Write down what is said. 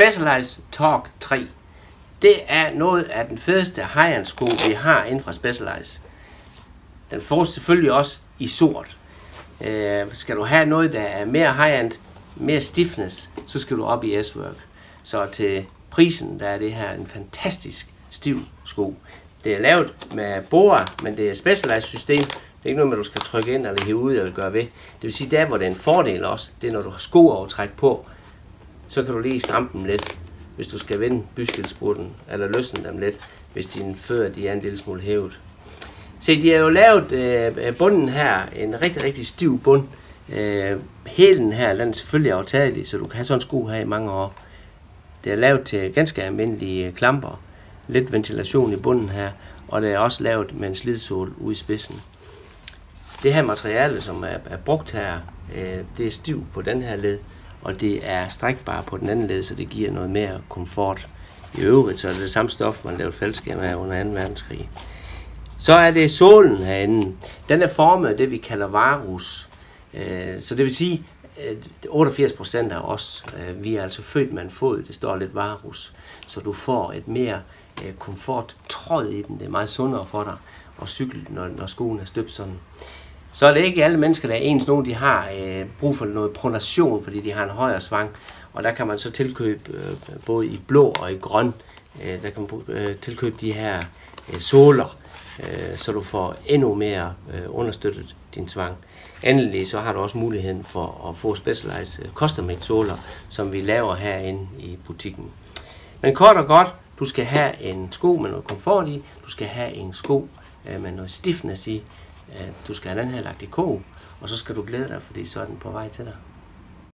Specialized Talk 3. Det er noget af den fedeste high-end sko, vi har inden for Specialized. Den får selvfølgelig også i sort. Øh, skal du have noget, der er mere high-end, mere stiffness, så skal du op i S-Work. Så til prisen, der er det her en fantastisk stiv sko. Det er lavet med Bora, men det er Specialized system. Det er ikke noget med, at du skal trykke ind eller hive ud eller gøre ved. Det vil sige, der hvor det er en fordel også, det er når du har skoovertræk på, så kan du lige stramme dem lidt, hvis du skal vende byskildsbrutten, eller løsne dem lidt, hvis dine fødder de er en lille smule hævet. Se, de har jo lavet øh, øh, bunden her, en rigtig, rigtig stiv bund. Øh, hælen her, den er selvfølgelig aftagelig, så du kan have sådan en sko her i mange år. Det er lavet til ganske almindelige øh, klamper. Lidt ventilation i bunden her, og det er også lavet med en slidsål ude i spidsen. Det her materiale, som er, er brugt her, øh, det er stiv på den her led, og det er strækbar på den anden led, så det giver noget mere komfort. I øvrigt så er det det samme stof, man lavede fællesskab af under 2. verdenskrig. Så er det sålen herinde. Den er formet af det, vi kalder varus. Øh, så det vil sige, at 88 procent af os, øh, vi er altså født med en fod, det står lidt varus, så du får et mere øh, komfort tråd i den. Det er meget sundere for dig at cykle, når, når skoen er støbt sådan. Så er det ikke alle mennesker, der er ens. Nogle de har øh, brug for noget pronation, fordi de har en højere svang. Og der kan man så tilkøbe øh, både i blå og i grøn. Øh, der kan man øh, tilkøbe de her øh, såler, øh, så du får endnu mere øh, understøttet din svang. Endelig så har du også muligheden for at få specialized øh, custom made såler, som vi laver herinde i butikken. Men kort og godt, du skal have en sko med noget komfort i, du skal have en sko øh, med noget stiffness i, du skal have den her lagt i kog, og så skal du glæde dig, fordi så er den på vej til dig.